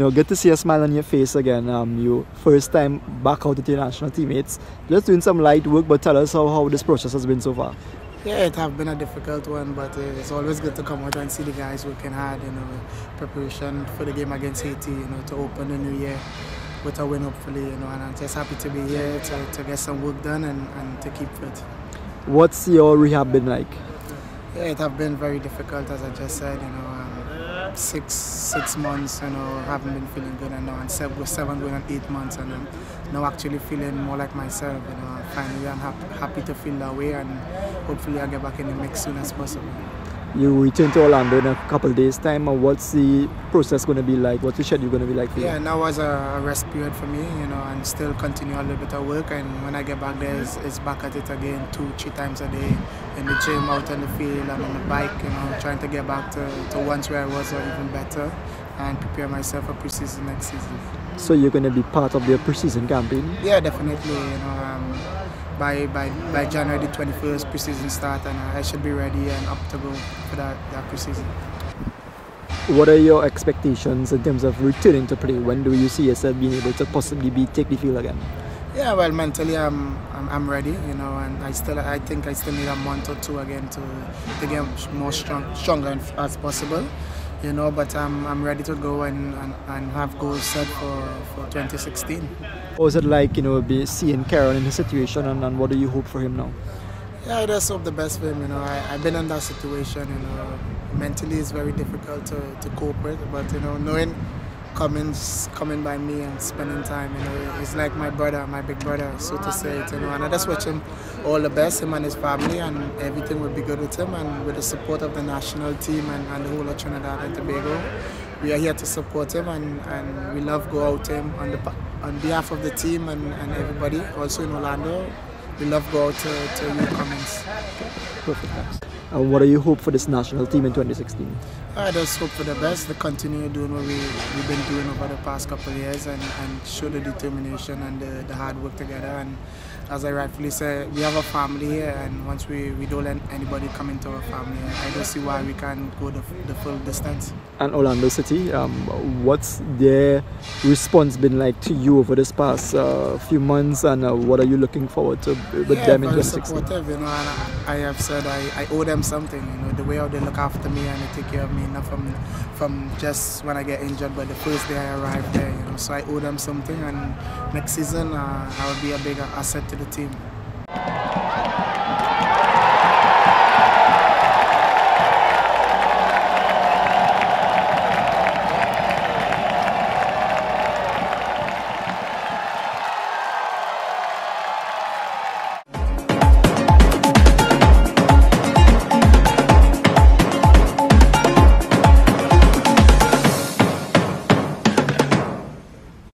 know, good to see a smile on your face again. Um, you first time back out with your national teammates. Just doing some light work, but tell us how, how this process has been so far. Yeah, it have been a difficult one, but uh, it's always good to come out and see the guys working hard. You know, preparation for the game against Haiti. You know, to open the new year with a win, hopefully. You know, and I'm just happy to be here to, to get some work done and, and to keep fit. What's your rehab been like? Yeah, it have been very difficult, as I just said. You know, um, six six months. You know, haven't been feeling good, and now and seven, seven going on eight months, and I'm now actually feeling more like myself. You know, finally I'm happy, happy to feel that way, and hopefully I get back in the mix soon as possible. You return to Orlando in a couple days time. What's the process going to be like? What's the schedule going to be like for yeah, you? now was a rest period for me, you know, and still continue a little bit of work. And when I get back there, it's, it's back at it again, two, three times a day in the gym, out on the field, and on the bike, you know, trying to get back to, to once where I was or even better and prepare myself for preseason next season. So you're going to be part of the preseason campaign? Yeah, definitely. You know, um, by, by, by January the 21st, preseason start, and I should be ready and up to go for that, that preseason. What are your expectations in terms of returning to play? When do you see yourself being able to possibly be take the field again? Yeah, well, mentally I'm, I'm, I'm ready, you know, and I still I think I still need a month or two again to, to get more strong, stronger as possible, you know. But I'm, I'm ready to go and, and, and have goals set for, for 2016. What was it like, you know, be seeing Carol in his situation, and, and what do you hope for him now? Yeah, I just hope the best for him. You know, I, I've been in that situation. You know, mentally it's very difficult to, to cope with. But you know, knowing Cummings coming by me and spending time, you know, it's like my brother, my big brother, so to say it. You know, and I just wish him all the best, him and his family, and everything will be good with him. And with the support of the national team and, and the whole of Trinidad and Tobago, we are here to support him, and, and we love go out him on the on behalf of the team and, and everybody, also in Orlando we love go out to, to new Cummings. Perfect. What do you hope for this national team in 2016? I just hope for the best, to continue doing what we, we've been doing over the past couple of years and, and show the determination and the, the hard work together. And as I rightfully said, we have a family here and once we, we don't let anybody come into our family, I don't see why we can't go the, the full distance. And Orlando City, um, what's their response been like to you over this past uh, few months and uh, what are you looking forward to with yeah, them in very 2016? supportive, you know, I, I have said I, I owe them something, you know, the way how they look after me and they take care of me, not from from just when I get injured, but the first day I arrived there, you know, so I owe them something and next season uh, I will be a bigger asset to the team.